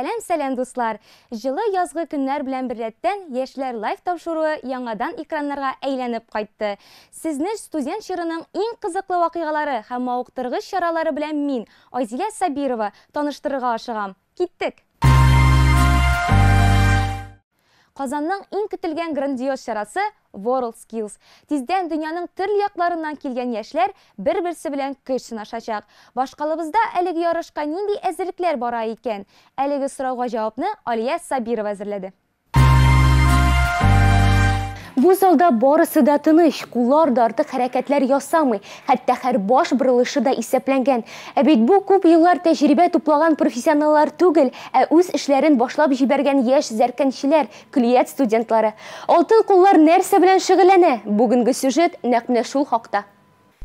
Сәлем-сәлем дуслар! Жылы язгы көннәр белән беррәттән Яшьләр лайф тапшыруы яңадан экраннарга әйләнеп кайтты. Сезне студент чорының иң кызыклы вакыйгалары һәм мавыктыргыч чаралары белән мин, Айзилә Сабирова, таныштырырга ашыгам. Киттек! Казанның иң көтелгән грандиоз чарасы World Skills. Тиздән дөньяның төрле якларыннан килгән яшьләр бер-берсе белән көч сынашачак. Башкалыбызда әлеге ярышка нинди әзерлекләр бара икән? Әлеге сорауга җавапны Алия Сабирова әзерләде. Бу залда барысы да тыныч, куллар да артык хәрәкәтләр ясамый, хәтта һәр баш борылышы да исәпләнгән. Ә бит бу күп еллар тәҗрибә туплаган профессионаллар түгел, ә үз эшләрен башлап җибәргән яшь зәркәнчеләр, күлият студентлары. Алтын куллар нәрсә белән шөгыльләнә? Бүгенге сюжет нәкъ менә шул хакта.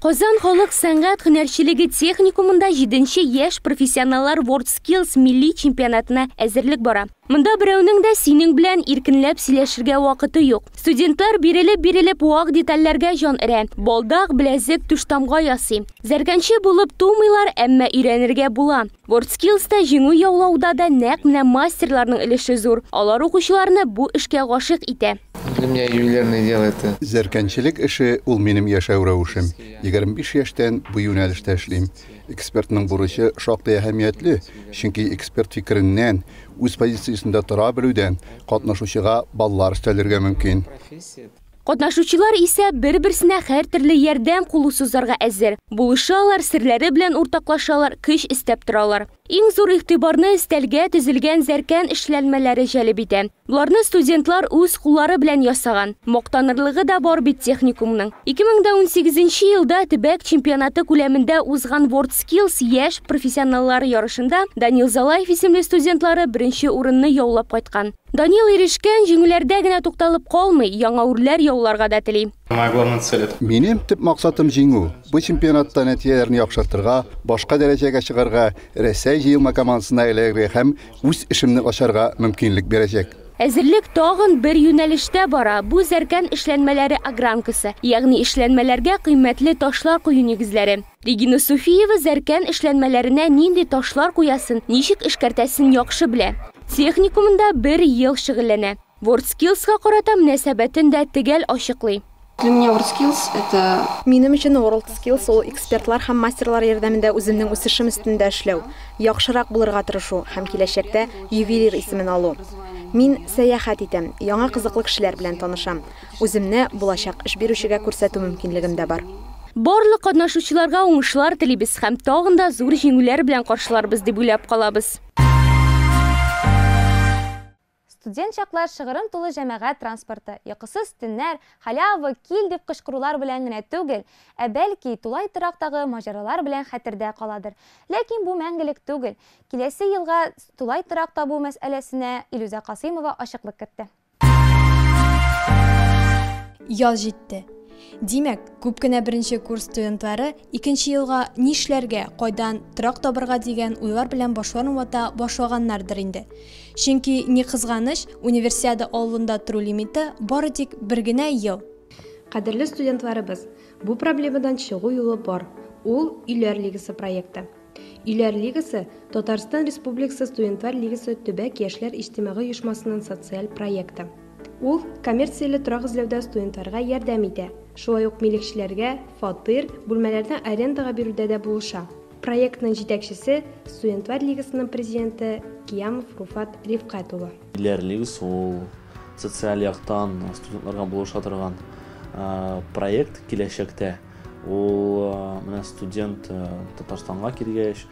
Казан халык сәнгать һөнәрчелеге техникумында 7 яшь профессионаллар World Skills милли чемпионатына әзерлек бара. Мында берәүнең дә синең белән иркенләп сөйләшергә вакыты юк. Студентлар бирелеп-бирелеп вак детальләргә җан өрә. Балдак, беләзек, туштамга ясый. Зәргәнче булып тумыйлар, әмма өйрәнергә була. Skillста җиңү яулауда да нәкъ менә мастерларның өлеше зур. Алар укучыларны бу эшкә гашык итә. Для меня ювелирное дело это Зәркәнчелек эше ул минем яшәү рәвешем. 25 яшьтән бу юнәлештә эшлим. Экспертның бурычы шактый әһәмиятле, чөнки эксперт фикереннән, үз позициясендә тора белүдән катнашучыга баллар мөмкин. профессия. Катнашучылар исә бер-берсенә һәр төрле ярдәм кулы сузарга әзер. Булышалар, серләре белән уртаклашалар, көч истәп торалар. Иң зур игътибарны өстәлгә төзелгән зәркән эшләнмәләре җәлеп итә. Буларны студентлар үз куллары белән ясаган. Мактанырлыгы да бар бит техникумның. 2018 елда төбәк чемпионаты күләмендә узган World Skills яшь ярышында Данил Залаев исемле студентлары беренче урынны яулап кайткан. Данил ирешкән җиңүләрдә генә тукталып калмый, яңа үрләр яуларга да. Моя главная цель это Минем төп максатым җиңү. Бу чемпионатта нәтиҗәләрне яхшыртырга, башка дәрәҗәгә чыгарга, Рәсәй җыелма командасына эләгергә һәм үз эшемне ачарга мөмкинлек бирәчәк. Әзерлек тагын бер юнәлештә бара. Бу зәркән эшләнмәләре аграмкасы, ягъни эшләнмәләргә кыйммәтле ташлар кую нигезләре. Регина Суфиева зәркән эшләнмәләренә нинди ташлар куясын, ничек эшкәртәсен яхшы белә. Техникумында бер ел шөгыльләнә. World Skillsга карата мөнәсәбәтен дә төгәл ачыклый. Для меня WorldSkills – это Минем өчен World Skills ул экспертлар һәм мастерлар ярдәмендә үземнең үсешем өстендә эшләү, яхшырак булырга тырышу һәм киләчәктә ювелир исемен алу. Мин сәяхәт итәм, яңа кызыклы кешеләр белән танышам. Үземне булачак эш бирүчегә күрсәтү мөмкинлегем дә бар. Барлык катнашучыларга уңышлар телибез һәм тагын да зур җиңүләр белән каршыларбыз дип уйлап калабыз. Студент чаклар шыгырым тулы җәмәгать транспорты, йокысыз төннәр, халява, кил дип кычкырулар белән генә түгел, ә бәлки тулай торактагы маҗаралар белән хәтердә каладыр. Ләкин бу мәңгелек түгел. Киләсе елга тулай торак табу мәсьәләсенә Илүзә Касыймова ачыклык кертте. Яз җитте. Димәк, күп кенә беренче курс студентлары икенче елга нишләргә, кайдан торак табырга дигән уйлар белән башларын вата башлаганнардыр инде. Чөнки ни кызганыч, универсиада алдында тору лимиты бары тик бер генә ел. Кадерле студентларыбыз, бу проблемадан чыгу юлы бар. Ул Үйләр лигасы проекты. Үйләр лигасы Татарстан Республикасы Студентлар лигасы төбәк яшьләр иҗтимагый оешмасының социаль проекты. Ул коммерцияле торак эзләүдә студентларга ярдәм итә. Шулай ук милекчеләргә фатир, бүлмәләрне арендага бирүдә дә булыша. Проектның җитәкчесе Студентлар лигасының президенты Киямов Руфат Рифкат улы. Лигасы ул социаль яктан студентларга булыша торган проект киләчәктә. Ул менә студент Татарстанга килгәч,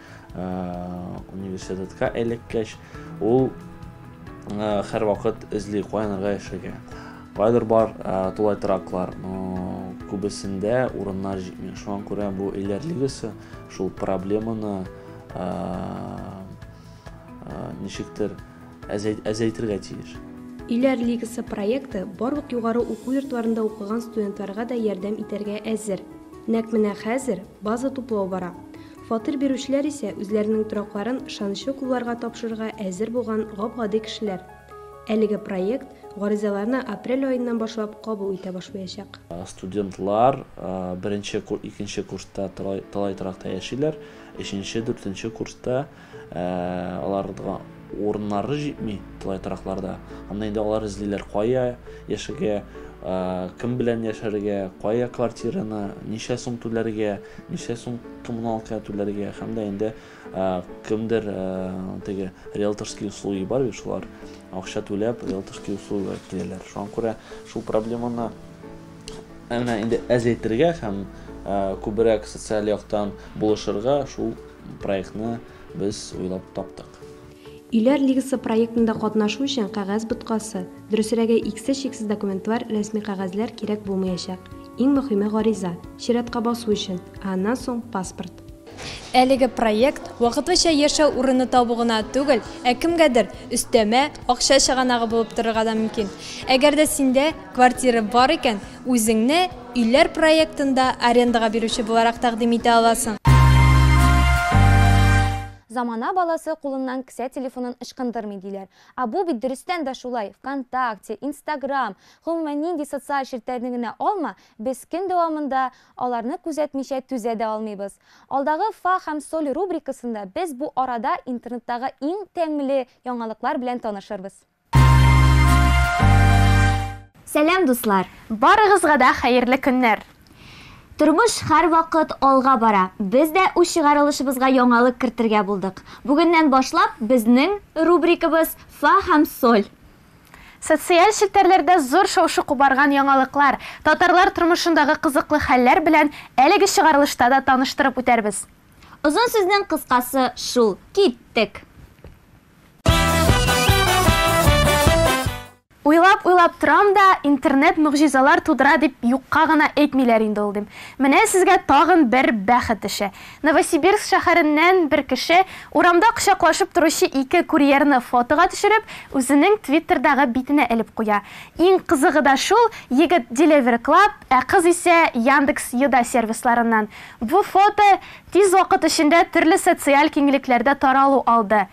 университетка эләккәч, ул һәр вакыт эзли каянырга яшәргә. Кайдыр бар тулай тораклар, күбесендә урыннар җитми. Шуңа күрә бу илләр лигасы шул проблеманы ә, ә, ничектер әзәй- әзәйтергә тиеш. Үйләр лигасы проекты барлык югары уку йортларында укыган студентларга да ярдәм итәргә әзер. Нәкъ менә хәзер база туплау бара. Фатир бирүчеләр исә үзләренең торакларын ышанычлы кулларга тапшырырга әзер булган гап-гади кешеләр. Әлеге проект гаризаларны апрель аеннан башлап кабул итә башлаячак. Студентлар кур- икенче курста талай, талай торакта яшиләр, өченче, дүртенче курста аларга урыннары җитми тулай торакларда анда инде алар эзлиләр кая яшәргә кем белән яшәргә кая квартираны ничә сум түләргә ничә сум коммуналка түләргә һәм дә инде теге услуги бар бит акча түләп риэлторские услуги киләләр шуңа күрә шул проблеманы әнә инде әзәйтергә һәм күбрәк социаль яктан булышырга шул проектны без уйлап таптык Үйләр лигасы проектында катнашу өчен кәгазь боткасы, дөресрәге иксе шиксез документлар, рәсми кәгазьләр кирәк булмаячак. Иң мөһиме гариза, чиратка басу өчен, аннан соң паспорт. Әлеге проект вакытлыча яшәү урыны табу гына түгел, ә кемгәдер өстәмә акча чыганагы булып торырга да мөмкин. Синдә квартира бар икән, үзеңне үйләр проектында арендага бирүче буларак тәкъдим итә аласың. Замана баласы кулыннан кисә телефонын ышкындырмый диләр. А бу бит дөрестән дә шулай. ВКонтакте, Инстаграм, гомумән нинди социаль челтәрне генә алма, без көн дәвамында аларны күзәтмичә түзә дә алмыйбыз. Алдагы Фа һәм Соль рубрикасында без бу арада интернеттагы иң тәңле яңалыклар белән танышырбыз. Сәлам дуслар! Барыгызга да хәерле көннәр. Тормыш һәр вакыт алга бара. Без дә үз чыгарылышыбызга яңалык кертергә булдык. Бүгеннән башлап безнең рубрикабыз Фа һәм Соль. Социаль челтәрләрдә зур шау-шу кубарган яңалыклар, татарлар тормышындагы кызыклы хәлләр белән әлеге чыгарылышта да таныштырып үтәрбез. Озын сүзнең кыскасы шул. Киттек. Уйлап-уйлап торам да интернет мөгъҗизалар тудыра дип юкка гына әйтмиләр инде ул дим. Менә сезгә тагын бер бәхет эше. Новосибирск шәһәреннән бер кеше урамда кочаклашып торучы ике курьерны фотога төшереп, үзенең Twitterдагы битенә элеп куя. Иң кызыгы да шул, егет Delivery Club, ә кыз исә Яндекс Еда сервисларыннан. Бу фото тиз вакыт эчендә төрле социаль таралу алды.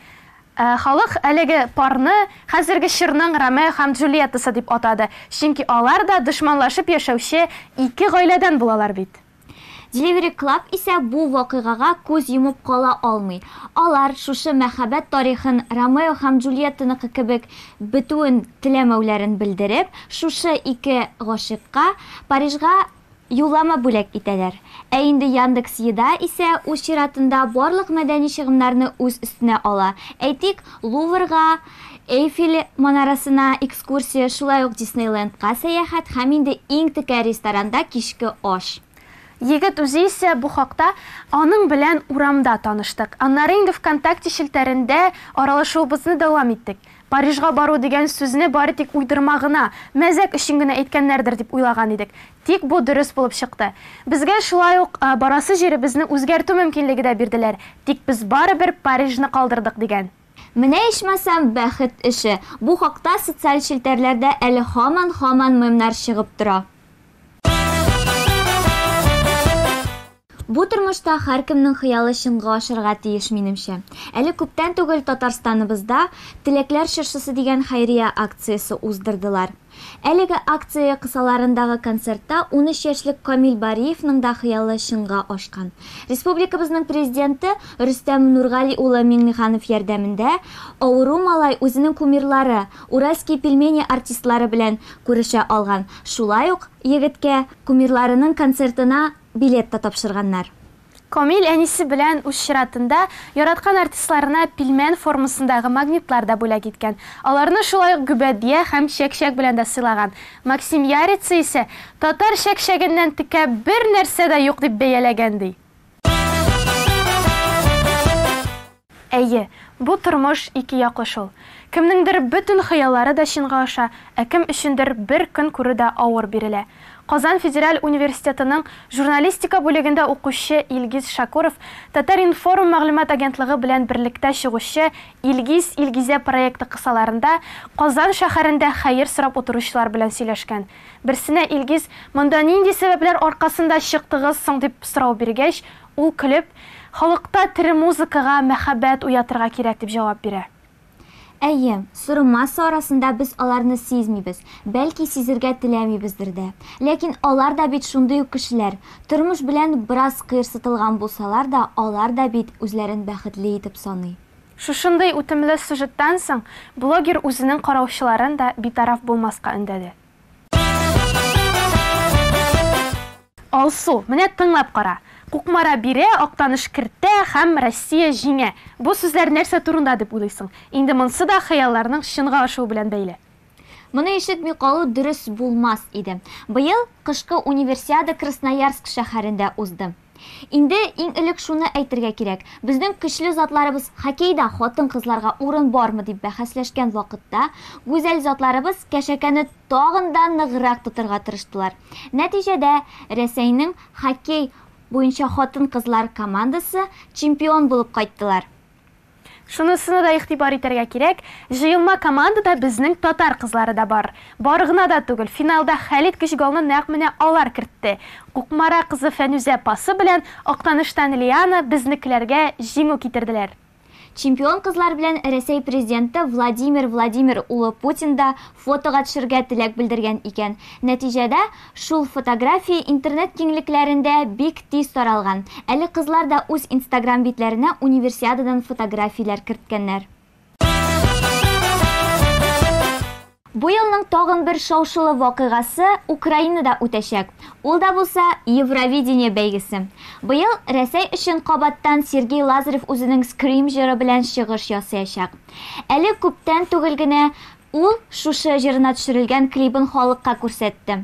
Ә, халык әлеге парны хәзерге чорның Ромео һәм Джульеттасы дип атады. Чөнки алар да дошманлашып яшәүче ике гаиләдән булалар бит. Delivery Club исә бу вакыйгага күз йомып кала алмый. Алар шушы мәхәббәт тарихын Ромео һәм Джульеттаныкы кебек бетүен теләмәүләрен белдереп, шушы ике гашыйкка Парижга юллама бүләк итәләр. Ә инде Яндекс Еда исә үз чиратында барлык мәдәни чыгымнарны үз өстенә ала. Әйтик, Луврга, Эйфель манарасына экскурсия, шулай ук Диснейлендка сәяхәт һәм инде иң текә ресторанда кичке аш. Егет үзе исә бу хакта аның белән урамда таныштык. Аннары инде ВКонтакте шелтәрендә аралашуыбызны дәвам иттек. Парижга бару дигән сүзне бары тик уйдырма гына, мәзәк өчен генә әйткәннәрдер дип уйлаган идек. Тик бу дөрес булып чыкты. Безгә шулай а, барасы җиребезне үзгәртү мөмкинлеге дә бирделәр. Тик без барыбер Парижны калдырдык дигән. Менә ичмасам бәхет эше. Бу хакта социаль челтәрләрдә әле һаман-һаман мемнар чыгып тора. Бу тормышта һәркемнең хыялы чынга ашырга тиеш минемчә. Әле күптән түгел Татарстаныбызда Теләкләр чыршысы дигән хәйрия акциясе уздырдылар. Әлеге акция кысаларындагы концертта 13 яшьлек Камил Бариевның да хыялы чынга ашкан. Республикабызның президенты Рөстәм Нургали улы Миңнеханов ярдәмендә авыру малай үзенең кумирлары, Уральский пельмени артистлары белән күрешә алган. Шулай ук егеткә кумирларының концертына билет та тапшырганнар. Камил әнисе белән үз чиратында яраткан артистларына пилмән формасындагы магнитлар да бүләк иткән. Аларны шулай Гүбәдия һәм Чәкчәк белән дә сыйлаган. Максим Ярица исә татар Чәкчәгеннән текә бер нәрсә дә юк дип бәяләгән ди. Әйе, бу тормыш ике яклы шул. Кемнеңдер бөтен хыяллары да чынга аша, ә кем өчендер бер көн күрү дә авыр бирелә. Казан федераль университетының журналистика бүлегендә укучы Илгиз Шакуров Татар информ мәгълүмат агентлыгы белән берлектә чыгучы Илгиз Илгизә проекты кысаларында Казан шәһәрендә хәер сорап утыручылар белән сөйләшкән. Берсенә Илгиз монда нинди сәбәпләр аркасында чыктыгыз соң дип сорау биргәч, ул көлеп, халыкта тере музыкага мәхәббәт уятырга кирәк дип җавап бирә. Әйе, соры масса арасында без аларны сизмибез, бәлки сизергә теләмибездер дә. Ләкин алар да бит шундый ук кешеләр. Тормыш белән бераз кыерсытылган булсалар да, алар да бит үзләрен бәхетле итеп саный. Шушындай үтемле сюжеттан соң блогер үзенең караучыларын да битараф булмаска өндәде. Алсу, менә тыңлап кара. Кукмара бире, Актаныш кертә һәм Россия җиңә. Бу сүзләр нәрсә турында дип уйлыйсың? Инде монсы да хыялларның чынга ашуы белән бәйле. Моны ишетми калу дөрес булмас иде. Быел кышкы универсиада Красноярск шәһәрендә узды. Инде иң элек шуны әйтергә кирәк. Безнең көчле затларыбыз хоккейда хатын-кызларга урын бармы дип бәхәсләшкән вакытта, гүзәл затларыбыз кәшәкәне тагын да ныграк тотырга тырыштылар. Нәтиҗәдә Рәсәйнең хоккей буенча хатын-кызлар командасы чемпион булып кайттылар. Шунысыны да игътибар итәргә кирәк, җыелма командада безнең татар кызлары да бар. Бары гына да түгел, финалда голны нәкъ менә алар кертте. Кукмара кызы Фәнүзә пасы белән Актаныштан Лиана безнекеләргә җиңү китерделәр. Чемпион кызлар белән Рәсәй президенты Владимир Владимир улы Путин да фотога төшергә теләк белдергән икән. Нәтиҗәдә шул фотография интернет киңлекләрендә бик тиз таралган. Әле кызлар да үз Instagram битләренә универсиададан фотографияләр керткәннәр. Бу елның тагын бер шаушылы вакыйгасы Украинада үтәчәк. Ул да булса Евровидение бәйгесе. Быел Рәсәй өчен кабаттан Сергей Лазарев үзенең Scream җыры белән чыгыш ясаячак. Әле күптән түгел генә ул шушы җырына төшерелгән клипын халыкка күрсәтте.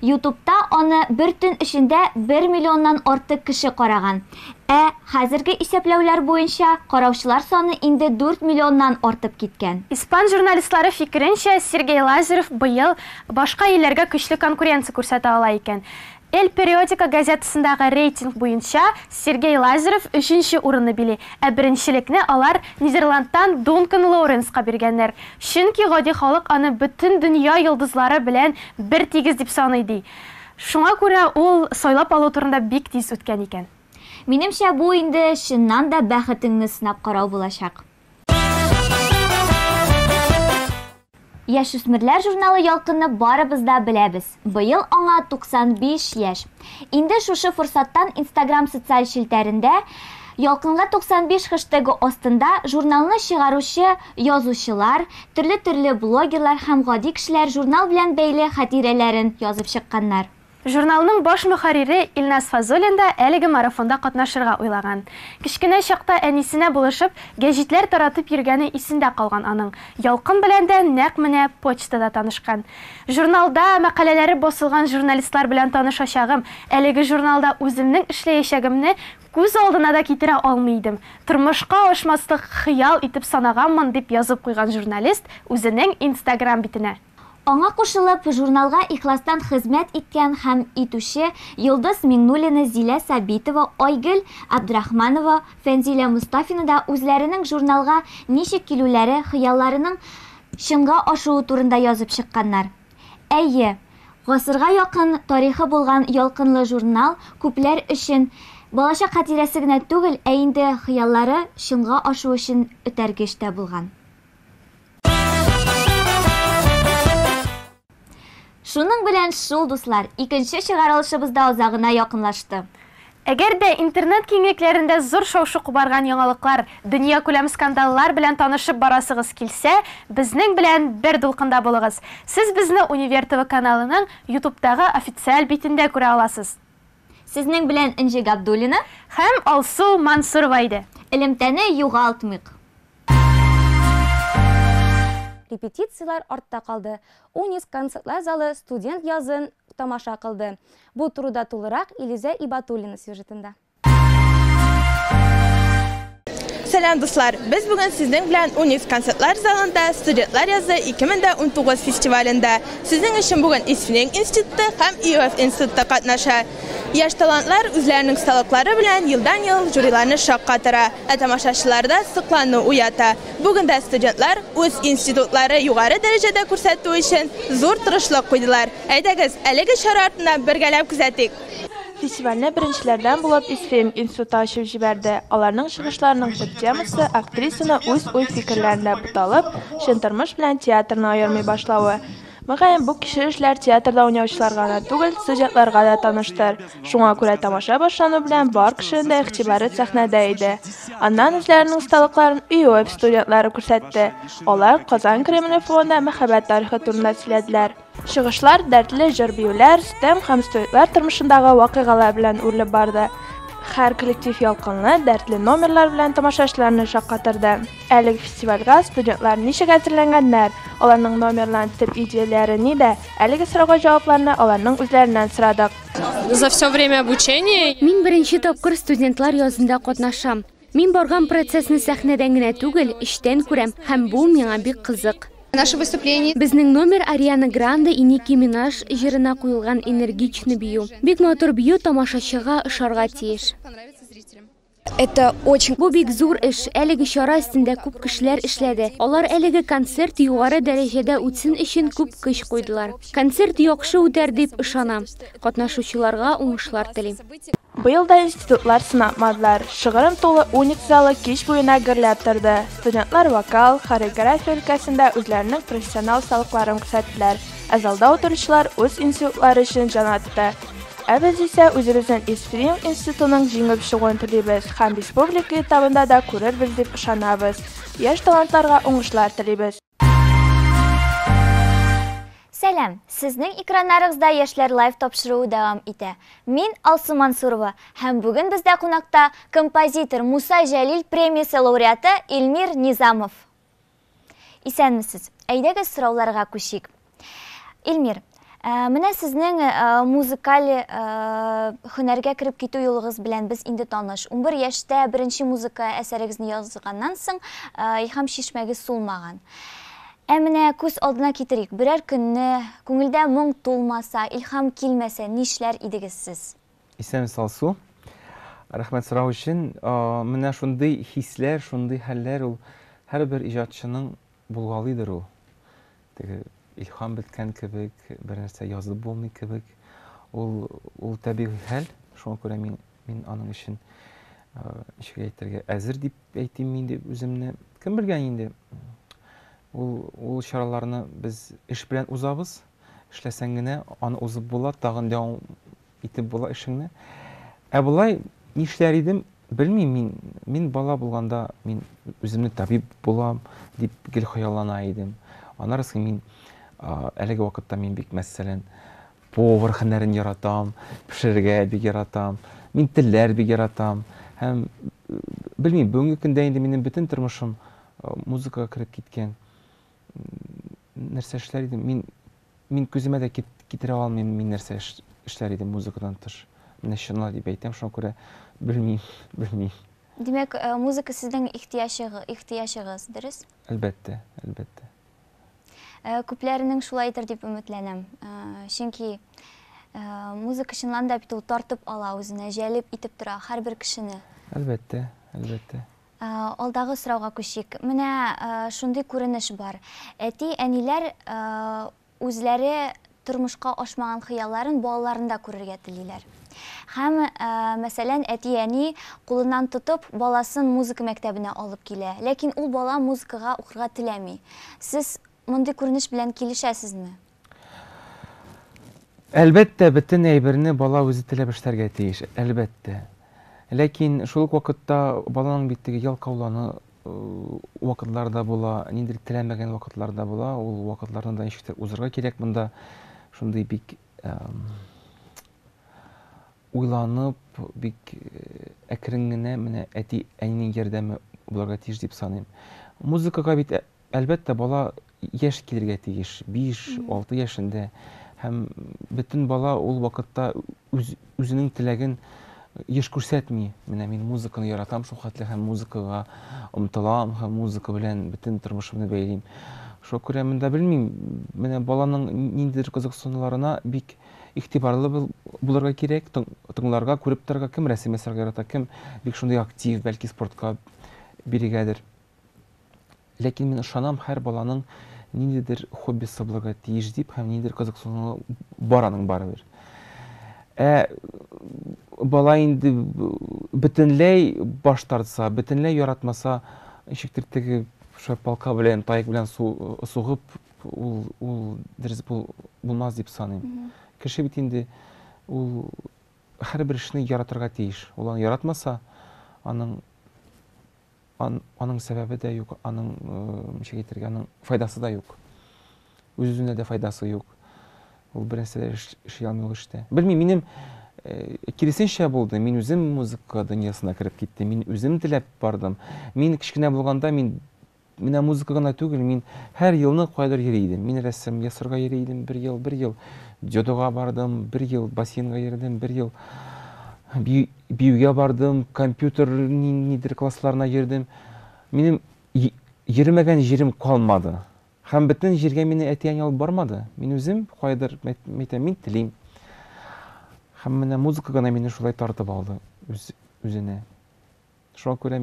YouTube'та аны бер төн эчендә 1 миллионнан артык кеше караган. Ә хәзерге исәпләүләр буенча караучылар саны инде 4 миллионнан артып киткән. Испан журналистлары фикеренчә, Сергей Лазарев быел башка илләргә көчле конкуренция күрсәтә ала икән. Эль периодика газетасындагы рейтинг буенча Сергей Лазарев 3нче урынны били, ә беренчелекне алар Нидерландтан Дункан Лоуренска биргәннәр. Чөнки гади халык аны бөтен дөнья йолдызлары белән бер тигез дип саный ди. Шуңа күрә ул сайлап алу турында бик тиз үткән икән. Минемчә, бу инде чыннан да бәхетеңне сынап карау булачак. Яшүсмерләр журналы ялкынны барыбыз да беләбез. Быел аңа 95 яшь. Инде шушы форсаттан Instagram социаль шилтәрендә Ялкынга 95 хэштегы астында журналны чыгаручы язучылар, төрле-төрле блогерлар һәм гади журнал белән бәйле хатирәләрен язып чыкканнар. Журналның баш мөхәррире Илнас Фазулин да әлеге марафонда катнашырга уйлаган. Кичкенә чакта әнисенә булышып, гәҗитләр таратып йөргәне исендә калган аның. Ялкын белән дә нәкъ менә почтада танышкан. Журналда мәкаләләре басылган журналистлар белән танышачагым, әлеге журналда үземнең эшләячәгемне күз алдына да китерә алмый идем. Тормышка ашмаслык хыял итеп санаганмын дип язып журналист үзенең Instagram битенә. Аңа кушылып, журналга ихластан хезмәт иткән һәм итүче Йылдыз Миңнуллина, Зилә Сабитова, Айгөл Абдрахманова, Фәнзилә Мустафина да үзләренең журналга ничек килүләре, хыялларының чынга ашуы турында язып чыкканнар. Әйе, гасырга якын тарихы булган ялкынлы журнал күпләр өчен балачак хатирәсе генә түгел, ә инде хыяллары ашу өчен үтәргеч тә булган. Шуның белән шул дуслар, икенче чыгарылышыбыз да узагына якынлашты. Әгәр дә интернет киңлекләрендә зур шау-шу кубарган яңалыклар, дөнья күләм скандаллар белән танышып барасыгыз килсә, безнең белән бер дулкында булыгыз. Сез безне Универ ТВ каналының YouTube-тагы официаль битендә күрә аласыз. Сезнең белән Инҗи Габдуллина һәм Алсу Мансурова иде. Элемтәне югалтмыйк. Репетициялар артта калды. Унис концертлар залы студент язын тамаша кылды. Бу турыда тулырак Илиза Ибатуллина сюжетында. Salam dostlar, biz bugün sizin bilan UNIF konsertlar zalında Studentlar yazı 2019 festivalində sizin üçün bugün İSFİNİK institutu həm İOF institutu qatnaşa. Yaş talantlar özlərinin ustalıqları bilan yıldan yıl jürilərini şaq qatıra, tamaşaçılarda sıqlanı uyata. Bugün də studentlar öz institutları yuqarı dərəcədə kürsətdiyi üçün zor tırışlıq qoydular. Əydəgiz, əlegi şərartına birgələb küzətik. Фестивальне беренчеләрдән булып Исфем институты ачып җибәрде. Аларның чыгышларының төп темасы актрисаны үз уй фикерләренә буталып, чын тормыш белән театрны аермый башлавы. Мөгаен бу кеше эшләр театрда уйнаучыларга гына түгел, студентларга да таныштыр. Шуңа күрә тамаша башлану белән бар кешенең дә игътибары сәхнәдә иде. Аннан үзләренең осталыкларын ИОФ студентлары күрсәтте. Алар Казан Кремле фонында мәхәббәт тарихы турында сөйләделәр. Чыгышлар дәртле җыр биюләр, стем һәм студентлар тормышындагы вакыйгалар белән үрелеп барды. Һәр коллектив ялкынлы, дәртле номерлар белән тамашачыларны шаккатырды. Әлеге фестивальгә студентлар ничек әзерләнгәннәр, аларның номерларын тип идеяләре нидә? Әлеге сорауга җавапларны аларның үзләреннән сорадык. За все время обучения Мин беренче тапкыр студентлар язында катнашам. Мин барган процессны сәхнәдән генә түгел, эштән күрәм һәм бу миңа бик кызык. Наше выступление Безнең номер Ариана Гранде и Ники Минаж җырына куелган энергичный бию. Бик матур бию тамашачыга ошарга тиеш. Это очень Бу бик зур эш. Әлеге чара өстендә күп кешеләр эшләде. Алар әлеге концерт югары дәрәҗәдә үтсен өчен күп көч куйдылар. Концерт яхшы үтәр дип ышанам. Катнашучыларга уңышлар телим. Быел да институтлар сынатмадылар. Шыгырым тулы уник залы кич буена гөрләп торды. Студентлар вокал, хореография өлкәсендә үзләренең профессионал салыкларын күрсәттеләр. Ә залда утыручылар үз институтлары өчен җан атты. Ә без исә үзебезнең Исфирин институтының җиңеп чыгуын телибез һәм республика этабында да күрербез дип ышанабыз. Яшь талантларга уңышлар телибез. Сәлам, сезнең экраннарыгызда Яшьләр лайв тапшыруы дәвам итә. Мин Алсу Мансурова һәм бүген бездә кунакта композитор Муса Җәлил премиясе лауреаты Илмир Низамов. Исәнмесез? Әйдәгез сорауларга күчик. Илмир, менә сезнең ә, музыкаль ә, һөнәргә кереп китү юлыгыз белән без инде таныш. 11 яшьтә беренче музыка әсәрегезне язганнан соң ә, илһам чишмәгез сулмаган. Ә менә күз алдына китерик. Берәр көнне күңелдә моң тулмаса, илһам килмәсә, нишләр идегез сез? Исән салсу. Рәхмәт сорау өчен. Менә шундый хисләр, шундый хәлләр ул һәрбер иҗатчының булгалыдыр ул. Теге илһам беткән кебек, бер нәрсә язып булмый кебек. Ул ул табигый хәл. Шуңа күрә мин мин аның өчен ничек әйтергә әзер дип әйтим инде үземне. Кем белгән инде. Ул ул чараларны без эш белән узабыз. Эшләсәң генә аны узып була, тагын дәвам итеп була эшеңне. Ә болай нишләр идем, белмим мин. Мин бала булганда мин үземне табиб булам дип гел хыяллана идем. Аннары мин а, әлеге вакытта мин бик мәсәлән повар һөнәрен яратам, пешерергә бик яратам. Мин телләр бик яратам. Һәм э, белмим, бүгенге көндә инде минем бөтен тормышым а, музыкага кереп киткән. Нәрсә эшләр идем? Мин мин күземә дә кит, китерә алмыйм мин нәрсә эш- эшләр идем музыкадан тыш. Менә чынлап дип әйтәм, шуңа күрә белмим, белмим. Димәк, ә, музыка сезнең ихтыяҗыгы, ихтыяҗыгыз, дөрес? Әлбәттә, әлбәттә. Ә, Күпләренең шулайдыр дип өметләнәм. Ә, Чөнки ә, музыка чынлан да бит ул тартып ала үзенә, җәлеп итеп тора һәрбер кешене. Әлбәттә, әлбәттә. Алдагы сорауга күчик. Менә ә, шундый күренеш бар. Әти, әниләр ә, үзләре тормышка ашмаган хыялларын балаларында күрергә телиләр. Һәм ә, мәсәлән, әти әни кулыннан тотып баласын музыка мәктәбенә алып килә, ләкин ул бала музыкага укырга теләми. Сез мондый күренеш белән килешәсезме? Әлбәттә, бөтен әйберне бала үзе теләп эшләргә тиеш, әлбәттә. Ләкин шул ук вакытта баланың бит теге ялкауланы э, вакытлар да була, ниндидер теләмәгән вакытлар да була. Ул вакытларны да ничектер узырга кирәк монда. Шундый бик эм, уйланып, бик э, әкрен генә менә әти әнинең ярдәме булырга тиеш дип саныйм. Музыкага бит ә- әлбәттә бала яшь килергә тиеш, 5-6 яшендә һәм бөтен бала ул вакытта үз, үзенең теләген еш күрсәтми. Менә мин музыканы яратам шул хәтле һәм музыкага омтылам һәм музыка белән бөтен тормышымны бәйлим. Шуңа күрә монда белмим, менә баланың ниндидер кызыксынуларына бик игътибарлы бул- булырга кирәк, тың- тыңларга, күреп торырга, кем рәсем ясарга ярата, кем бик шундый актив, бәлки спортка бирегәдер. Ләкин мин ышанам, һәр баланың ниндидер хоббисы булырга тиеш дип һәм ниндидер кызыксынулы бар аның барыбер. Ә бала инде бөтенләй баш тартса, бөтенләй яратмаса, ничектер теге шулай палка белән, таяк белән су, сугып ул ул дөрес бул булмас дип саныйм. Кеше бит инде ул һәрбер эшне яратырга тиеш. Ул аны яратмаса аның ан, аның сәбәбе дә юк аның ничек әйтергә аның файдасы да юк. Үз үзенә дә файдасы юк. Ул бер нәрсә дә эшли алмый ул эштә белмим минем киресенчә мин үзем музыка дөньясына кереп киттем. Мин үзем теләп бардым. Мин кечкенә булганда мин менә музыка гына түгел. Мин һәр елны кайдыр йөри идем. Мин рәссам ясарга йөри идем. Бер ел бер ел бардым. Бер ел бассейнга йөрдем. Бер ел биюгә бардым компьютер нидер классларына йөрдем минем йөрмәгән җирем калмады. Һәм бөтен җиргә мине әти әни алып бармады. Мин үзем кайдыр әйтәм мин телим һәм менә музыка гына мине шулай тартып алды үз үзенә шуңа күрә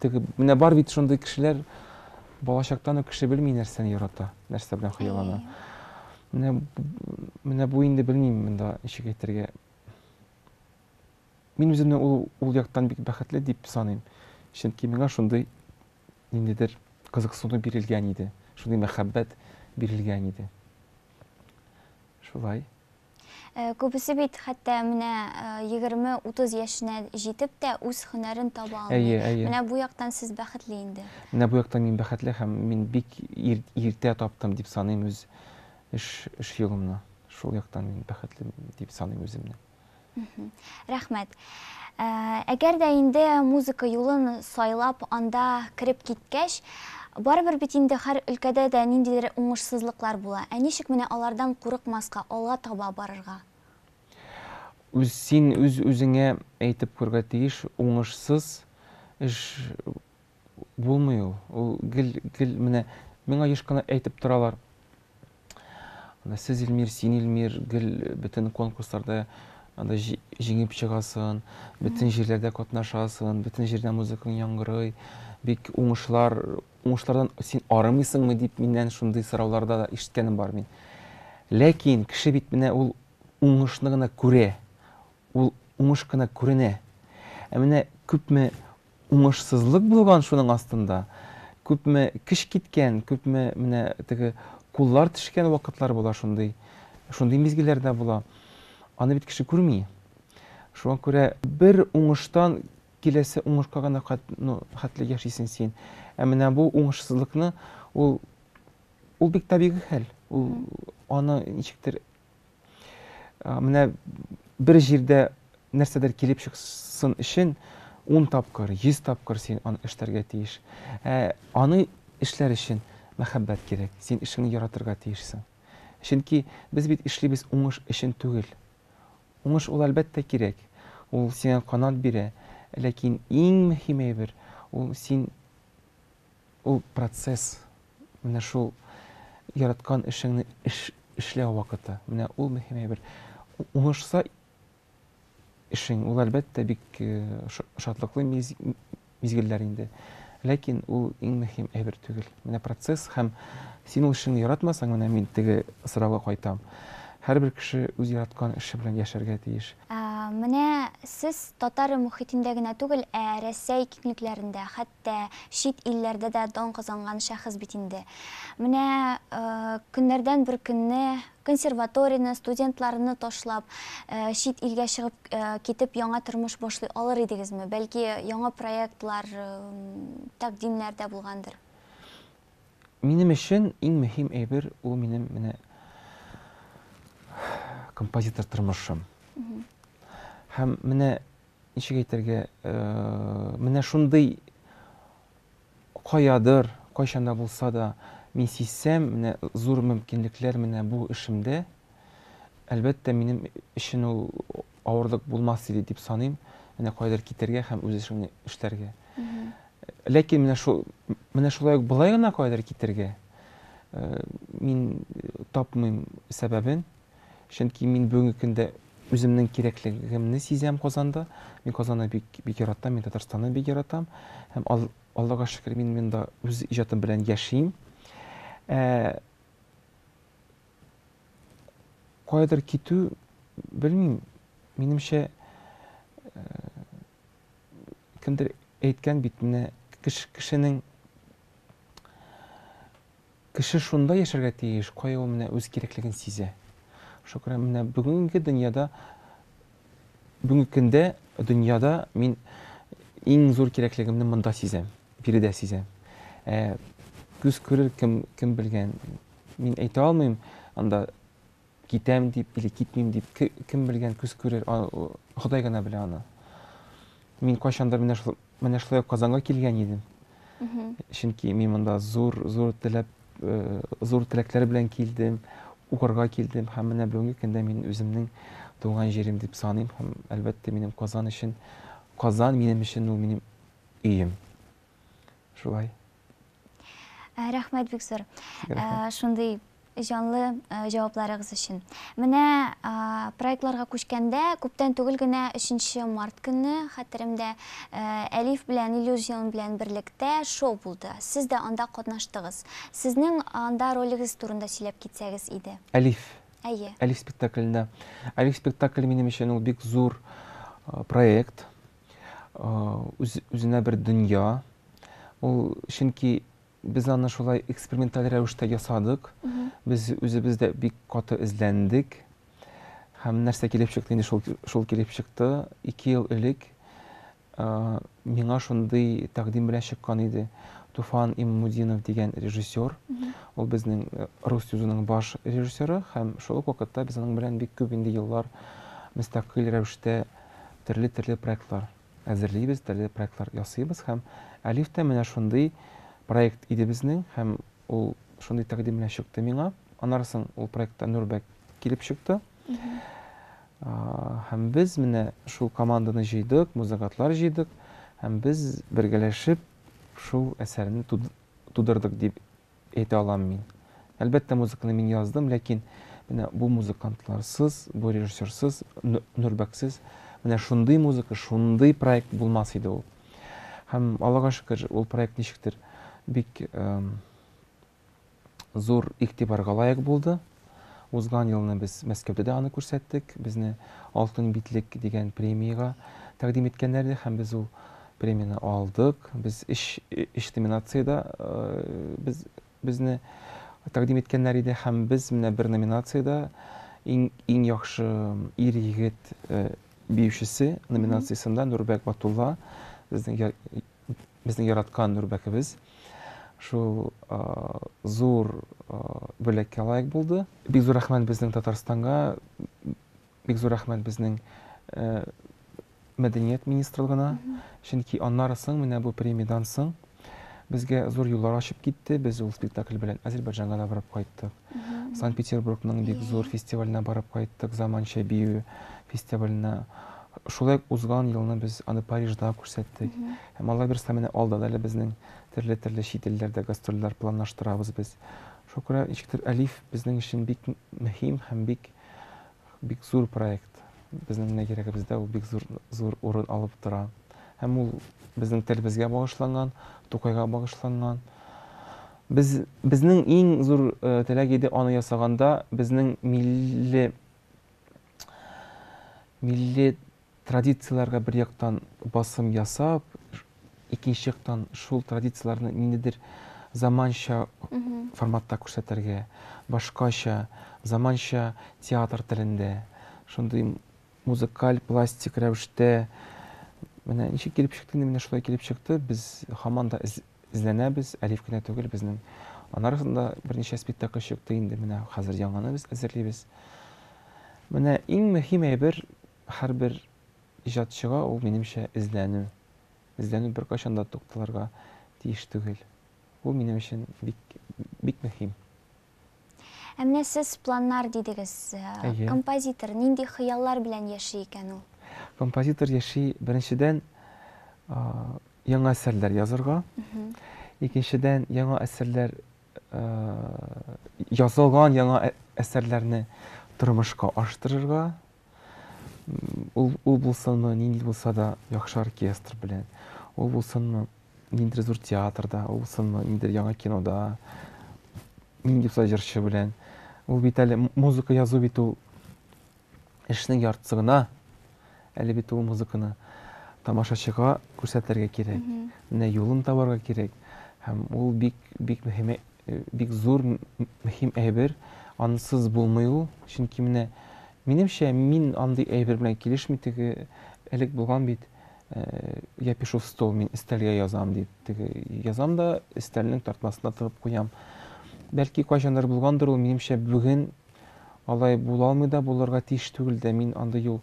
теге менә бар бит шундый кешеләр балачактан ук кеше белми нәрсәне ярата нәрсә белән хыяллана менә менә бу инде белмим монда ничек әйтергә. Мин үземне ул ул яктан бик бәхетле дип саныйм. Чөнки миңа шундый ниндидер кызыксыну бирелгән иде шундый мәхәббәт бирелгән иде. Шулай. Күбесе бит хәтта менә егерме утыз яшенә җитеп тә үз һөнәрен таба алмый. Менә бу яктан сез бәхетле инде. Менә бу яктан мин бәхетле һәм мин бик иртә таптым дип саныйм үз эш эш юлымны. Шул яктан мин бәхетле дип саныйм үземне. Рәхмәт әгәр дә инде музыка юлын сайлап анда кереп киткәч барыбер бит инде һәр өлкәдә дә ниндидер уңышсызлыклар була. Ә ничек менә алардан курыкмаска алга таба барырга? Үз син үз үзеңә әйтеп күрергә тиеш уңышсыз эш булмый ул. Ул гел гел менә миңа еш кына әйтеп торалар. Сез илмир син илмир гел бөтен конкурсларда анда жеңіп чыгасың бүтін жерлерде катнашасың бүтін жерде музыкаң яңгырый. Бик уңышлар уңышлардан сен арымыйсыңмы дип миннән шундый сорауларда да ишеткәнем бар мин. Ләкин кеше бит менә ул уңышны гына күрә ул уңыш кына күренә. Ә менә күпме уңышсызлык булган шуның астында күпме кеш киткән күпме менә теге куллар төшкән вакытлар була шундый шундый мизгелләр дә була. Аны бит кеше күрми шуңа күрә бер уңыштан киләсе уңышка гына ну, хәтле яшисең син ә менә бу уңышсызлыкны ул ул бик табигый хәл. Ул аны ничектер менә бер җирдә нәрсәдер килеп чыксын өчен ун тапкыр йөз тапкыр син аны эшләргә тиеш. Ә аны эшләр өчен мәхәббәт кирәк. Син эшеңне яратырга тиешсең. Чөнки без бит эшлибез уңыш өчен түгел. Уңыш ул әлбәттә кирәк. Ул сиңа канат бирә. Ләкин иң мөһим әйбер ул син ул процесс. Менә шул яраткан эшеңне эш эшләү вакыты. Менә ул мөһим әйбер. Уңышса эшең ул әлбәттә бик шатлыклы мизгелләр инде. Ләкин ул иң мөһим әйбер түгел. Менә процесс һәм син ул эшеңне яратмасаң менә мин теге сорауга кайтам. Һәрбер кеше үз яраткан эше белән яшәргә тиеш менә сез татар мөхитендә генә түгел ә рәсәй киңлекләрендә хәтта чит илләрдә дә дан казанган шәхес бит инде менә көннәрдән бер көнне консерваторияны студентларны ташлап чит илгә чыгып китеп яңа тормыш башлый алыр идегезме бәлки яңа проектлар тәкъдимнәр дә булгандыр минем өчен иң мөһим әйбер ул минем менә композитор тормышым. Һәм менә ничек әйтергә менә шундый каядыр кайчанда булса да мин сизсәм менә зур мөмкинлекләр менә бу эшемдә. Әлбәттә минем өчен ул авырлык булмас иде дип саныйм. Менә кайдыр китәргә һәм үз эшемне эшләргә. Ләкин менә шул менә шулай ук былай гына кайдыр китәргә мин тапмыйм сәбәбен. Чөнки мин бүгенге көндә үземнең кирәклегемне сизәм казанда. Мин казанны бик бик яратам мин татарстанны бик яратам. Һәм аллага шөкер мин монда үз иҗатым белән яшим. Кайдыр китү белмим. Минемчә кемдер әйткән бит менә кешенең кеше шунда яшәргә тиеш кая ул менә үз кирәклеген сизә? Шөкрә менә бүгенге дөньяда бүгенге көндә дөньяда мин иң зур кирәклегемне монда сизәм биредә сизәм ә, күз күрер кем кем белгән мин әйтә алмыйм анда китәм дип или китмим дип ки- кем белгән күз күрер а, о, ходай гына белә аны мин кайчандыр менә шул менә шулай ук казанга килгән идем чөнки мин монда зур зур теләп э, килдем укырга килдем һәм менә бүгенге көндә мин үземнең туган җирем дип саныйм. Һәм әлбәттә минем казан өчен казан минем өчен ул минем өем шулай. Ә, рәхмәт бик зур. Ә, шундый җанлы ә, җавапларыгыз өчен менә проектларга күчкәндә күптән түгел генә 3 март көнне хәтеремдә ә, әлиф белән иллюзион белән берлектә шоу булды сез дә анда катнаштыгыз сезнең анда ролегез турында сөйләп китсәгез иде. Әлиф. Әйе. Әлиф спектаклендә әлиф спектакль минем өчен ул бик зур э, проект. Э, үз, үзенә бер дөнья ул чөнки без аны шулай эксперименталь рәвештә ясадык без үзебез дә бик каты эзләндек һәм нәрсә килеп чыкты инде шул шул килеп чыкты ике ел элек миңа шундый тәкъдим белән чыккан иде туфан иммудинов дигән режиссер ул безнең рус язуның баш режиссеры һәм шул ук вакытта без аның белән бик күп инде еллар мөстәкыйль рәвештә төрле төрле проектлар әзерлибез төрле проектлар ясыйбыз һәм әлиф тә менә шундый проект иде безнең һәм ул шундый тәкъдим белән чыкты миңа аннан соң ул проектта нурбәк килеп чыкты һәм без менә шул команданы җыйдык музыкантлар җыйдык һәм без бергәләшеп шул әсәрне туд- тудырдык дип әйтә алам мин. Әлбәттә музыканы мин яздым ләкин менә бу музыкантларсыз бу режиссерсыз нурбәксез менә шундый музыка шундый проект булмас иде ул. Һәм аллага шөкер ул проект ничектер бик зур игътибарга лаек булды. Узган елны без мәскәүдә дә аны күрсәттек. Безне алтын битлек дигән премияга тәкъдим иткәннәр иде һәм без ул премияны алдык. Без өч өч номинациядә э, без безне тәкъдим иткәннәр иде һәм без менә бер номинациядә иң иң яхшы ир егет э, биючесе номинациясында нурбәк батулла безнең я- безнең яраткан нурбәкебез шул а, зур а, бүләккә лаек булды. Бик зур рәхмәт безнең татарстанга бик зур рәхмәт безнең э, мәдәният министрлыгына чөнки аннары соң менә бу премиядан соң безгә зур юллар ачып китте. Без ул спектакль белән әзербайҗанга да барып кайттык. Санкт петербургның бик зур фестиваленә барып кайттык. Заманча бию фестиваленә шулай узган елны без аны парижда күрсәттек. Һәм алла бирсә менә алда да әле безнең төрле чит илләрдә гастрольләр планлаштырабыз без шул күрә ничектер әлиф безнең өчен бик мөһим һәм бик бик зур проект. Безнең менә йөрәгебездә ул бик зур зур урын алып тора. Һәм ул безнең телебезгә багышланган тукайга багышланган. Без безнең иң зур э, теләк иде аны ясаганда безнең милли милли традицияларга бер яктан басым ясап икенче яктан шул традицияларны ниндидер заманча форматта күрсәтергә башкача заманча театр телендә шундый музыкаль пластик рәвештә. Менә ничек килеп чыкты инде менә шулай килеп чыкты. Без һаман да эз- эзләнәбез әлиф кенә түгел безнең анарысында берничә спектакль чыкты инде. Менә хәзер яңаны без әзерлибез. Менә иң мөһим әйбер һәрбер иҗатчыга ул минемчә эзләнү. Эзләнү беркайчан да тукталырга тиеш түгел ул минем өчен бик бик мөһим Ә менә сез планнар. Ә, Әйе. Композитор нинди хыяллар белән яши икән ул? композитор яши беренчедән яңа әсәрләр язырга икенчедән яңа әсәрләр язылган яңа ә- әсәрләрне тормышка аштырырга ул ул булсынмы нинди булса да яхшы оркестр белән ул булсынмы ниндидер зур театрда ул булсынмы ниндидер яңа кинода нинди булса җырчы белән ул бит әле м- музыка язу бит ул эшнең яртысы гына әле бит ул музыканы тамашачыга күрсәтергә кирәк менә юлын табарга кирәк һәм ул бик бик мөһим э, бик зур м- мөһим әйбер анысыз булмый ул чөнки менә минемчә мин андый әйбер белән килешми теге элек булган бит э, я пишу в стол мин өстәлгә язам дип теге язам да өстәлнең тартмасына тыгып куям. Бәлки кайчандыр булгандыр ул минемчә бүген алай була алмый да булырга тиеш түгел дә мин андый юл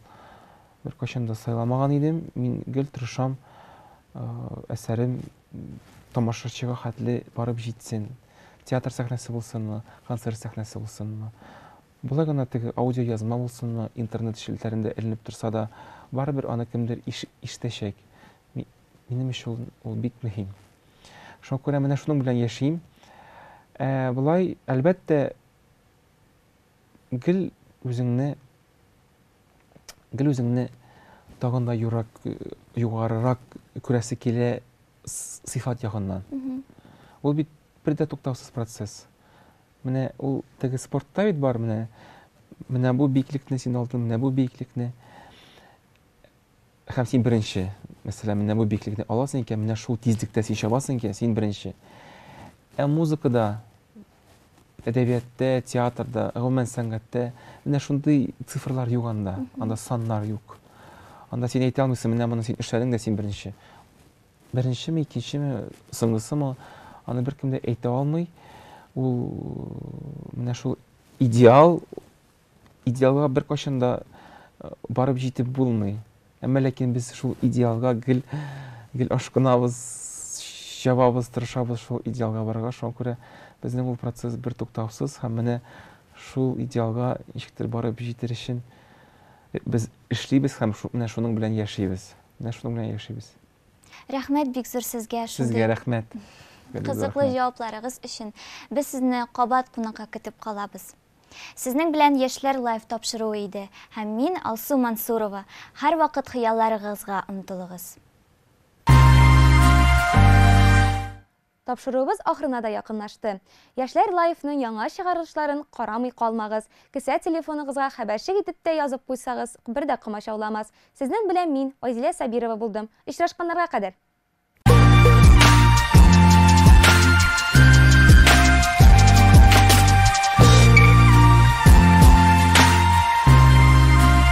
беркайчан да сайламаган идем мин гел тырышам э, әсәрем тамашачыга хәтле барып җитсен. Театр сәхнәсе булсынмы концерт сәхнәсе булсынмы? Болай гына теге аудио язма булсынмы интернет челтәрендә эленеп торса да барыбер аны кемдер иш, ишетәчәк Ми- минем өчен ул, бик мөһим. Шуңа күрә менә шуның белән яшим ә, болай әлбәттә гел үзеңне гел үзеңне тагын да юрак югарырак күрәсе килә сыйфат ягыннан ул бит бер дә туктаусыз процесс. Менә ул теге спортта бит бар менә. Менә бу биеклекне син алдың менә бу биеклекне һәм син беренче. Мәсәлән менә бу биеклекне аласың икән менә шул тизлектә син чабасың икән син беренче. Ә музыкада әдәбиятта театрда гомумән сәнгатьтә менә шундый цифрлар юк анда. Анда саннар юк. Анда син әйтә алмыйсың менә моны син эшләдең дә син беренче. Беренчеме икенчеме соңгысымы аны беркем дә әйтә алмый. Ул менә шул идеал идеалга беркайчан да барып җитеп булмый. Әмма ләкин без шул идеалга гел гел ашкынабыз чабабыз тырышабыз шул идеалга барырга шуңа күрә безнең ул процесс бер туктаусыз һәм менә шул идеалга ничектер барып җитер өчен э, без эшлибез һәм менә шуның белән яшибез. Менә шуның белән яшибез. Рәхмәт бик зур сезгә сезгә рәхмәт. Кызыклы җавапларыгыз өчен без сезне кабат кунакка көтеп калабыз сезнең белән яшьләр лайф тапшыруы иде һәм мин алсу мансурова һәрвакыт хыялларыгызга омтылыгыз Тапшыруыбыз ахырына да якынлашты. Яшьләр лайфның яңа чыгарылышларын карамый калмагыз. Кесә телефоныгызга хәбәрчек итеп тә язып куйсагыз, бер дә комачауламас. Сезнең белән мин, Айзилә Сабирова булдым. Очрашканнарга кадәр.